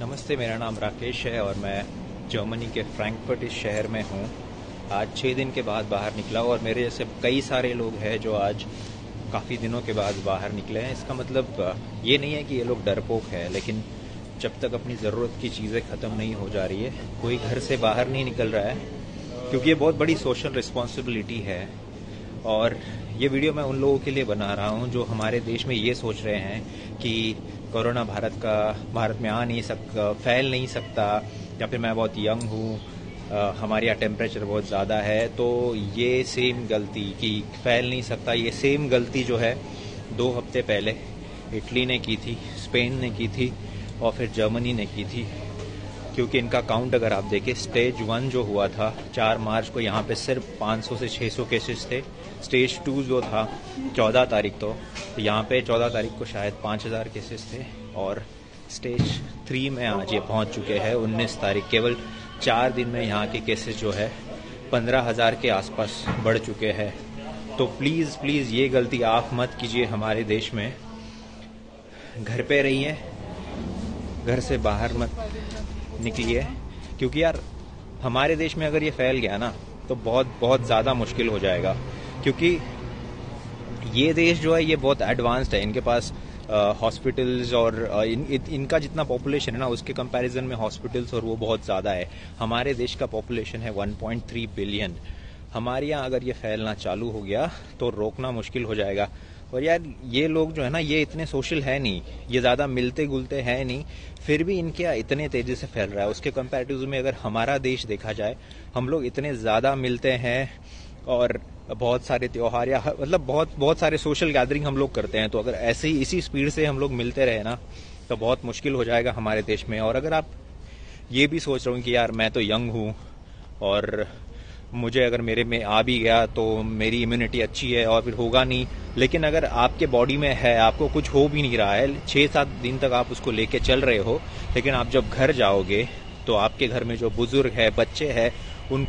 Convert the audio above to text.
नमस्ते, मेरा नाम राकेश है और मैं जर्मनी के फ्रैंकफर्ट इस शहर में हूँ। आज छः दिन के बाद बाहर निकला और मेरे जैसे कई सारे लोग हैं जो आज काफ़ी दिनों के बाद बाहर निकले हैं। इसका मतलब ये नहीं है कि ये लोग डरपोक है, लेकिन जब तक अपनी ज़रूरत की चीज़ें ख़त्म नहीं हो जा रही है, कोई घर से बाहर नहीं निकल रहा है, क्योंकि ये बहुत बड़ी सोशल रिस्पॉन्सिबिलिटी है। और ये वीडियो मैं उन लोगों के लिए बना रहा हूँ जो हमारे देश में ये सोच रहे हैं कि कोरोना भारत का, भारत में आ नहीं सकता फैल नहीं सकता, या फिर मैं बहुत यंग हूँ हमारे यहाँ टेम्परेचर बहुत ज़्यादा है तो ये सेम गलती कि फैल नहीं सकता, ये सेम गलती जो है, दो हफ़्ते पहले इटली ने की थी, स्पेन ने की थी, और फिर जर्मनी ने की थी। क्योंकि इनका काउंट अगर आप देखें स्टेज वन जो हुआ था, चार मार्च को यहाँ पे सिर्फ़ 500 से 600 केसेस थे। स्टेज टू जो था 14 तारीख तो यहाँ पे 14 तारीख को शायद 5000 केसेस थे। और स्टेज थ्री में आज ये पहुँच चुके हैं 19 तारीख, केवल चार दिन में यहाँ के केसेस जो है, पंद्रह हज़ार के आसपास बढ़ चुके हैं। तो प्लीज़ प्लीज़ ये गलती आप मत कीजिए हमारे देश में। घर पे रहिए, घर से बाहर मत। निकलिए क्योंकि यार हमारे देश में अगर ये फैल गया ना तो बहुत बहुत ज़्यादा मुश्किल हो जाएगा। क्योंकि ये देश जो है ये बहुत एडवांस्ड है। इनके पास हॉस्पिटल्स और इन, इन, इनका जितना पॉपुलेशन है ना उसके कंपैरिजन में हॉस्पिटल्स और वो बहुत ज़्यादा है। हमारे देश का पॉपुलेशन है 1.3 बिलियन हमारे यहाँ अगर ये फैलना चालू हो गया तो रोकना मुश्किल हो जाएगा। और यार, ये लोग जो है ना, ये इतने सोशल है नहीं, ये ज़्यादा मिलते गुलते हैं नहीं, फिर भी इनके इतने तेज़ी से फैल रहा है। उसके कंपैरेटिव में अगर हमारा देश देखा जाए, हम लोग इतने ज़्यादा मिलते हैं और बहुत सारे त्योहार या मतलब बहुत बहुत सारे सोशल गैदरिंग हम लोग करते हैं तो अगर ऐसे ही इसी स्पीड से हम लोग मिलते रहे ना तो बहुत मुश्किल हो जाएगा हमारे देश में। और अगर आप ये भी सोच रहे हो कि यार, मैं तो यंग हूँ और मुझे अगर मेरे में आ भी गया तो मेरी इम्यूनिटी अच्छी है और फिर होगा नहीं। लेकिन अगर आपके बॉडी में है, आपको कुछ हो भी नहीं रहा है छः सात दिन तक आप उसको लेके चल रहे हो, लेकिन आप जब घर जाओगे तो आपके घर में जो बुज़ुर्ग है, बच्चे हैं, उनको